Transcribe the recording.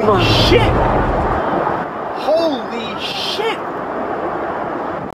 oh my shit!